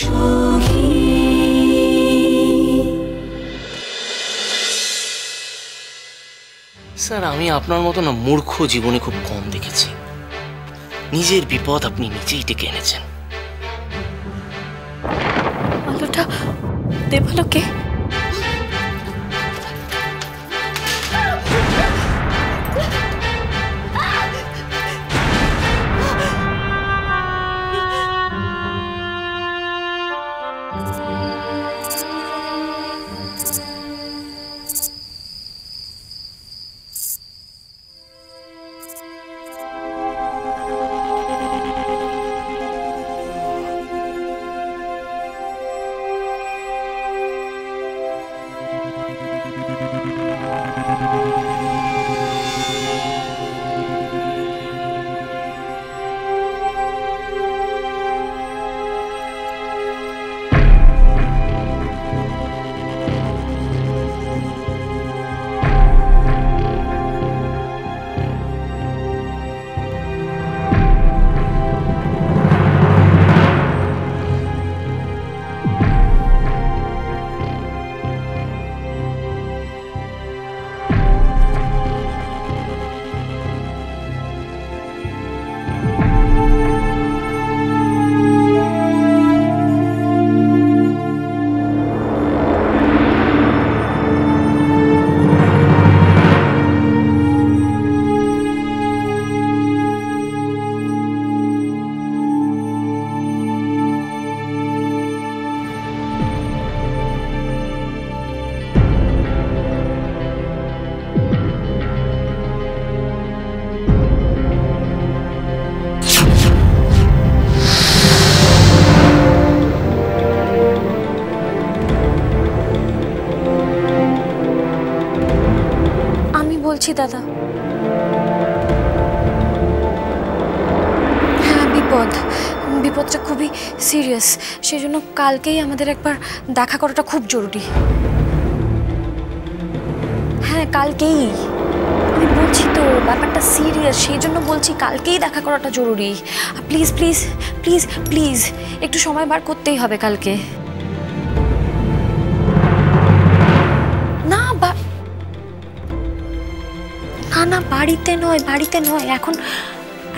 Sir, আমি আপনার মতো না মূর্খ জীবনে খুব কম দেখেছি। নিজের বিপদ আপনি নিজেই ডেকে এনেছেন। আলোটা দেবালোকে বলছি দাদা। হ্যাঁ বিপদ। বিপদটা খুবই সিরিয়াস সেই জন্য কালকেই আমাদের একবার দেখা করাটা খুব জরুরি। হ্যাঁ কালকেই। আমি বলছি তো, ব্যাপারটা সিরিয়াস সেই জন্য বলছি কালকেই দেখা করাটা জরুরি। প্লিজ প্লিজ প্লিজ প্লিজ একটু সময় বার করতেই হবে কালকে। বাড়িতে নয় বাড়িতে নয়। এখন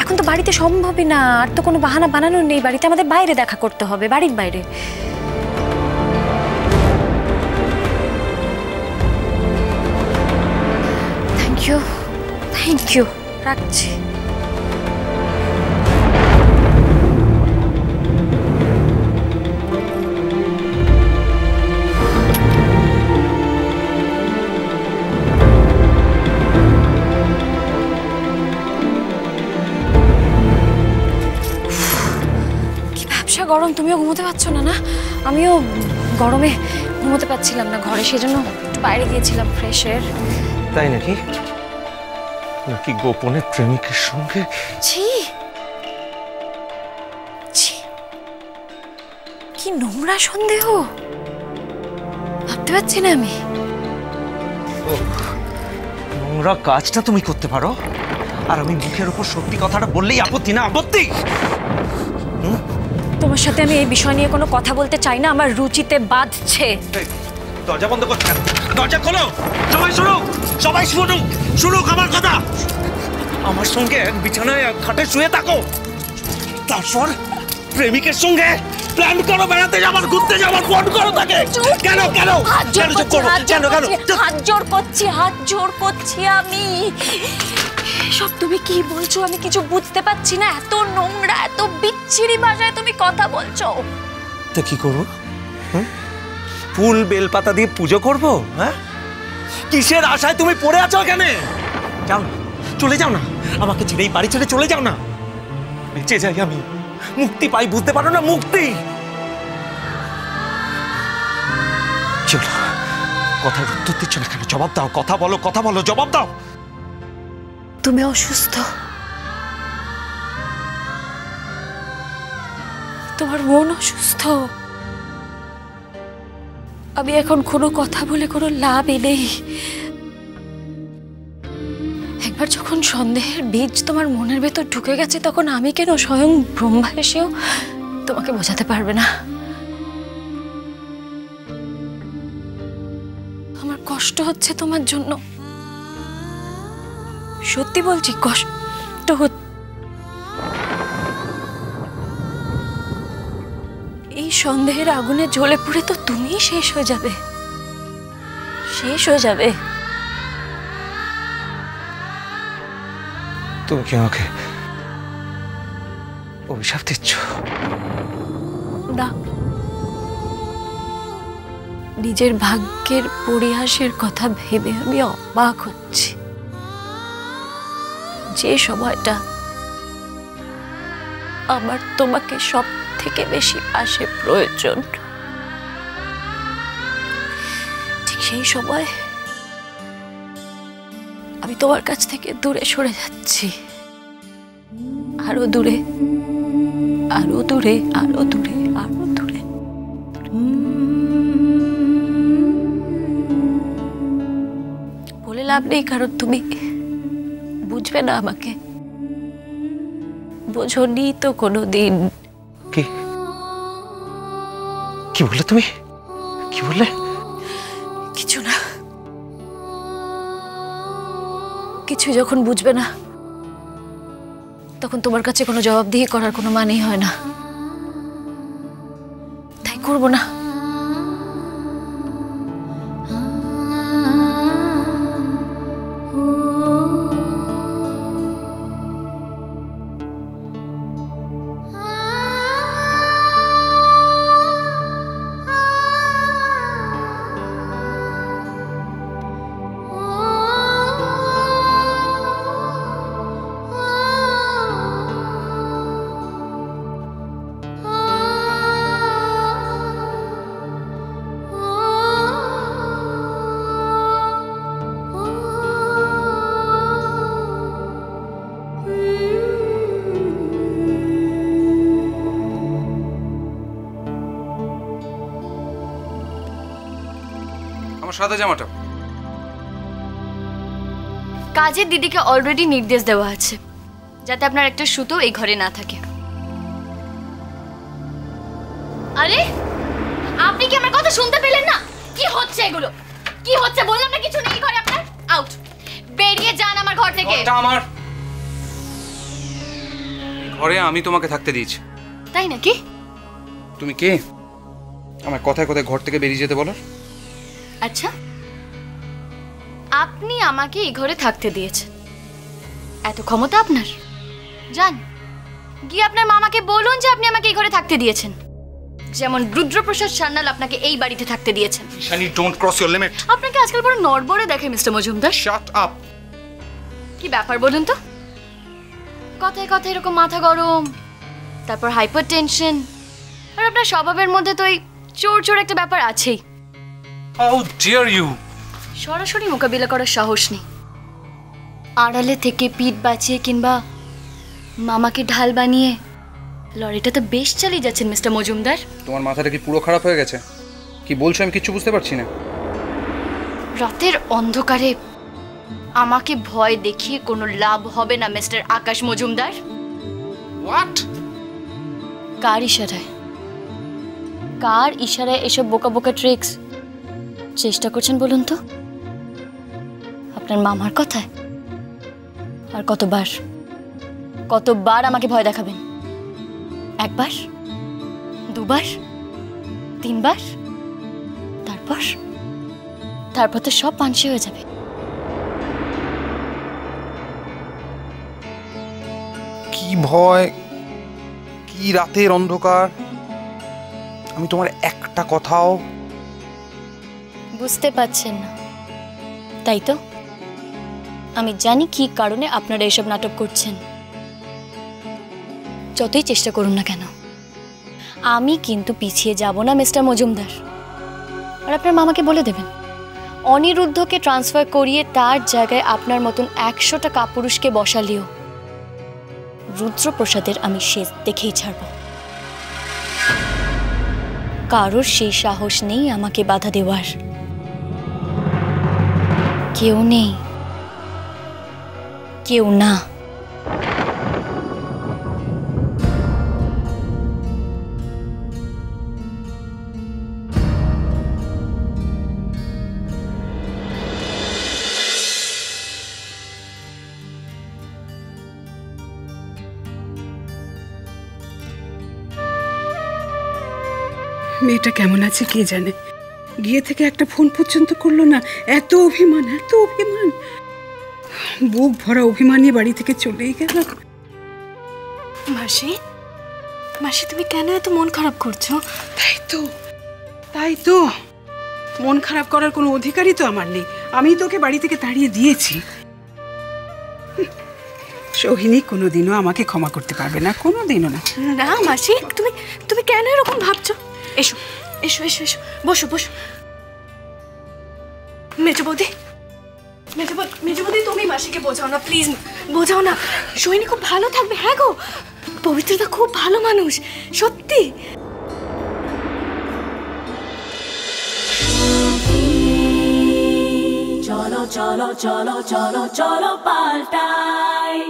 এখন তো বাড়িতে সম্ভবই না। আর তো কোনো বাহানা বানানোর নেই। বাড়িতে আমাদের বাইরে দেখা করতে হবে, বাড়ির বাইরে। থ্যাংক ইউ থ্যাংক ইউ রাখছি। গরম তুমিও ঘুমোতে পারছ না না? আমিও গরমে ঘুমোতে পারছিলাম না ঘরে সেই জন্য একটু বাইরে গিয়েছিলাম ফ্রেশ এয়ার তাই নাকি? নাকি গোপনে প্রেমিকের সঙ্গে? ছি! ছি! কি নোংরা সন্দেহ! ভাবতে পারছি না আমি। নোংরা কাজটা তুমি করতে পারো। আর আমি মুখের উপর সত্যি কথাটা বললেই আপত্তি না আপত্তি! তোমার সাথে আমি এই বিষয় নিয়ে কোনো কথা বলতে চাই না আমার রুচিতে বাঁধছে। দরজা বন্ধ করছ দরজা খোলো। সবাই শুনুক সবাই শুনুক শুনুক আমার কথা। আমার সঙ্গে এক বিছানায় এক খাটে শুয়ে থাকো। তারপর প্রেমিকের সঙ্গে প্ল্যান করো বেড়াতে যাবার ঘুরতে যাবার ফোন করো তাকে। কেন কেন? কেন চুপ করো? হাত কেন কেন? হাত জোর করছি হাত জোর করছি আমি। সব তুমি কি বলছো? আমি কিছু বুঝতে পারছি না। এত নোংরা এত বিচ্ছিরি ভাষায় তুমি কথা বলছো? তা কি করব? ফুল বেলপাতা দিয়ে পুজো করব হ্যাঁ? কিসের আশায় তুমি পড়ে আছো এখানে? যাও না চলে যাও না। আমাকে ছেড়ে বাড়ি ছেড়ে চলে যাও না। বেঁচে যাই আমি। মুক্তি পাই বুঝতে পারো না মুক্তি! চলো কথার উত্তর দিচ্ছ না কেন? জবাব দাও কথা বলো কথা বলো জবাব দাও! তুমি অসুস্থ। তোমার মন অসুস্থ। আমি এখন কোনো কথা বলে কোনো লাভ নেই। একবার যখন সন্দেহের বীজ তোমার মনের ভেতর ঢুকে গেছে, তখন আমি কেন স্বয়ং ব্রহ্মা এসেও তোমাকে বোঝাতে পারবে না? আমার কষ্ট হচ্ছে তোমার জন্য। সত্যি বলছি, কষ্ট হচ্ছে এই সন্দেহের আগুনে জ্বলে পড়ে তো তুমিই শেষ হয়ে যাবে। শেষ হয়ে যাবে। তুমি কি আমাকে অভিশাপ দিচ্ছ? না। নিজের ভাগ্যের পরিহাসের কথা ভেবে আমি অবাক হচ্ছি। যে সময়টা আমার তোমাকে সব থেকে বেশি পাশে প্রয়োজন। ঠিক সেই সময় আমি তোমার কাছ থেকে দূরে সরে যাচ্ছি। আরও দূরে আরও দূরে আরও দূরে আরও দূরে। বলে লাভ নেই, কারণ তুমি বুঝবে না আমাকে। বোঝনি তো কোনো দিন কি বললে তুমি? কি বললে? কিছু না। কিছু যখন বুঝবে না, তখন তোমার কাছে কোনো জবাবদিহি করার কোনো মানেই হয় না। তাই করব না। সাদা জামাটা। কাজের দিদিকে অলরেডি নির্দেশ দেওয়া আছে যাতে আপনার একটা সুতো এই ঘরে না থাকে। আরে আপনি কি আমার কথা শুনতে পেলেন না? কি হচ্ছে এগুলো? কি হচ্ছে? বললাম না কিছু নেই ঘরে আপনার? আউট বেরিয়ে যান আমার ঘর থেকে। আমার। ঘরে আমি তোমাকে থাকতে দিয়েছি। তাই নাকি? তুমি কে? আমার কথায় কথায় ঘর থেকে বেরিয়ে যেতে বলো। আচ্ছা আপনি আমাকে এই ঘরে থাকতে দিয়েছেন। এত ক্ষমতা আপনার? যান গিয়ে আপনার মামাকে বলুন যে আপনি আমাকে এই ঘরে থাকতে দিয়েছেন। যেমন রুদ্রপ্রসাদ সান্যাল আপনাকে এই বাড়িতে থাকতে দিয়েছেন। Shani don't cross your limit আপনাকে আজকাল বড় নড়বড়ে দেখে মিস্টার মজুমদার। শাট আপ কি ব্যাপার বলুন তো? কথায় কথায় এরকম মাথা গরম তারপর হাইপার টেনশন আর আপনার স্বভাবের মধ্যে তো এই চোর চোর একটা ব্যাপার আছেই। হাউ ডিয়ার ইউ সরাসরি মোকাবিলা করার সাহস নেই। আড়ালে থেকে পিঠ বাঁচিয়ে কিংবা মামাকে ঢাল বানিয়ে লরিটা তো বেশ চালিয়ে যাচ্ছেন মিস্টার মজুমদার। তোমার মাথাটা কি পুরো খারাপ হয়ে গেছে? কি বলছো আমি কিচ্ছু বুঝতে পারছি না? রাতের অন্ধকারে আমাকে ভয় দেখিয়ে কোনো লাভ হবে না মিস্টার আকাশ মজুমদার? হোয়াট কার ইশারায়? কার ইশারায় এসব বোকা বোকা ট্রিক্স চেষ্টা করছেন বলুন তো? আপনার মামার কথায়? আর কতবার? কতবার আমাকে ভয় দেখাবেন? একবার? দুবার? তিনবার? তারপর? তারপর তো সব পানসি হয়ে যাবে। কি ভয়? কি রাতের অন্ধকার? আমি তোমার একটা কথাও বুঝতে পারছেন না। তাই তো? আমি জানি কি কারণে আপনারা এসব নাটক করছেন। যতই চেষ্টা করুন না কেন। আমি কিন্তু পিছিয়ে যাব না, মিস্টার মজুমদার। আর আপনার মামাকে বলে দেবেন। অনিরুদ্ধকে ট্রান্সফার করিয়ে তার জায়গায় আপনার মতন একশোটা কাপুরুষকে বসালিও রুদ্রপ্রসাদের আমি শেষ দেখেই ছাড়ব। কারোর সেই সাহস নেই আমাকে বাধা দেওয়ার। क्यों नहीं? क्यों ना? बेटा कैमन आ जाने। গিয়ে থেকে একটা ফোন পর্যন্ত করল না। এত অভিমান এত অভিমান। বুক ভরা অভিমান নিয়ে বাড়ি থেকে চলেই গেল। মাসি মাসি তুমি কেন এত মন খারাপ করছ? তাই তো তাই তো। মন খারাপ করার কোনো অধিকারই তো আমার নেই। আমি তোকে বাড়ি থেকে তাড়িয়ে দিয়েছি। সোহিনী কোনোদিনও আমাকে ক্ষমা করতে পারবে না কোনোদিনও না। না মাসি তুমি তুমি কেন এরকম ভাবছ? এসো। এসো এসো এসো। বসো বসো। মেজো বৌদি মেজো মেজো বৌদি তুমি মাসিকে বোঝাও না, প্লিজ। বোঝাও না। সোহিনী খুব ভালো থাকবে হ্যাঁ গো? পবিত্রতা খুব ভালো মানুষ, সত্যি। cholo cholo cholo cholo cholo paltai